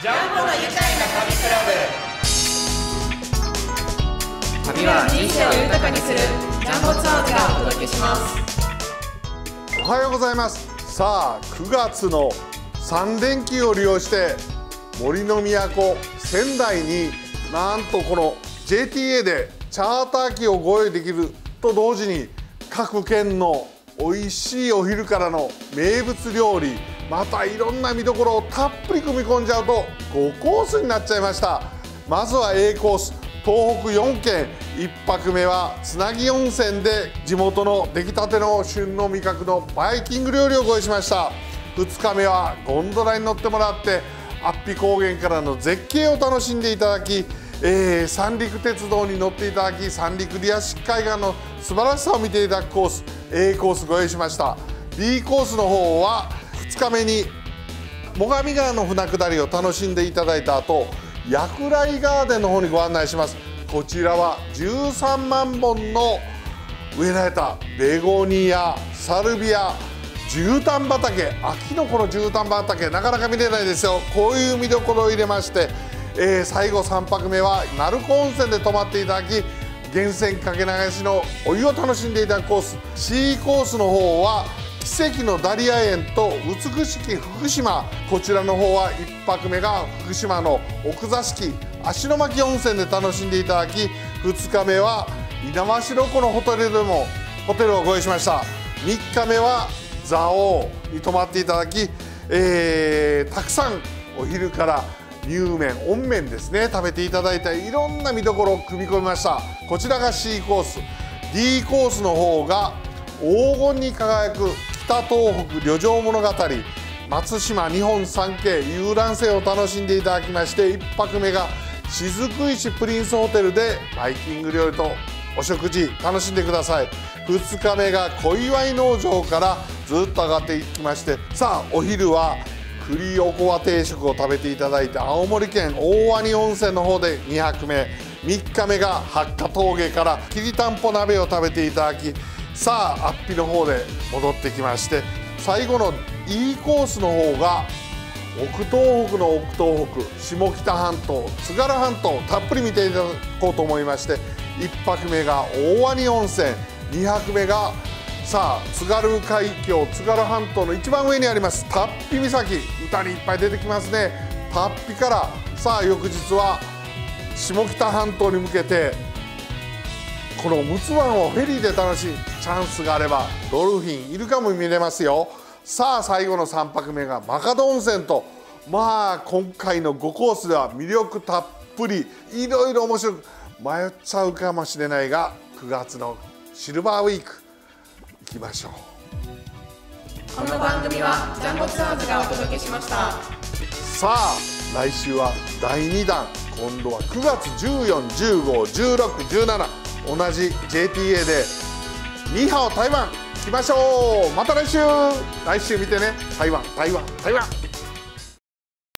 ジャンボの愉快な旅クラブ。旅は人生を豊かにする。ジャンボツアーズがお届けします。おはようございます。さあ9月の3連休を利用して森の都仙台になんとこの JTA でチャーター機をご用意できると同時に各県の美味しいお昼からの名物料理またいろんな見どころをたっぷり組み込んじゃうと5コースになっちゃいました。まずは A コース東北4県。1泊目はつなぎ温泉で地元の出来たての旬の味覚のバイキング料理をご用意しました。2日目はゴンドラに乗ってもらって安比高原からの絶景を楽しんでいただき、えー、三陸鉄道に乗っていただき三陸リアシッ海岸の素晴らしさを見ていただくコース A コースご用意しました。B コースの方は2日目に最上川の船下りを楽しんでいただいた後薬来ガーデンの方にご案内します。こちらは13万本の植えられたベゴニアサルビア絨毯畑秋のこの絨毯畑なかなか見れないですよ。こういう見どころを入れまして、えー、最後3泊目は鳴子温泉で泊まっていただき源泉かけ流しのお湯を楽しんでいただくコース C コースの方は奇跡のダリア園と美しき福島。こちらの方は1泊目が福島の奥座敷芦ノ牧温泉で楽しんでいただき2日目は猪苗代湖のホテルでもホテルをご用意しました。3日目は蔵王に泊まっていただき、えー、たくさんお昼から乳麺温麺ですね。食べていただいたいろんな見どころを組み込みました。こちらが C コース。D コースの方が黄金に輝く北東北旅情物語松島日本三景遊覧船を楽しんでいただきまして1泊目が雫石プリンスホテルでバイキング料理とお食事楽しんでください。2日目が小祝農場からずっと上がっていきましてさあお昼は栗おこわ定食を食べていただいて青森県大鰐温泉の方で2泊目。3日目が八甲峠からきりたんぽ鍋を食べていただきさあアッピの方で戻ってきまして最後の E コースの方が奥東北の奥東北下北半島津軽半島たっぷり見ていただこうと思いまして1泊目が大鰐温泉2泊目がさあ津軽海峡津軽半島の一番上にありますタッピ岬。歌にいっぱい出てきますね。タッピからさあ翌日は下北半島に向けてこの陸奥湾をフェリーで楽しいチャンスがあればドルフィンイルカも見れますよ。さあ最後の3泊目がマカド温泉とまあ今回の5コースでは魅力たっぷりいろいろ面白く迷っちゃうかもしれないが9月のシルバーウィーク。きましょう。この番組はジャンボツアーズがお届けしました。さあ来週は第2弾。今度は9月14151617同じ JTA で。ニーハオ台湾行きましょう。また来週。来週見てね。台湾台湾台湾。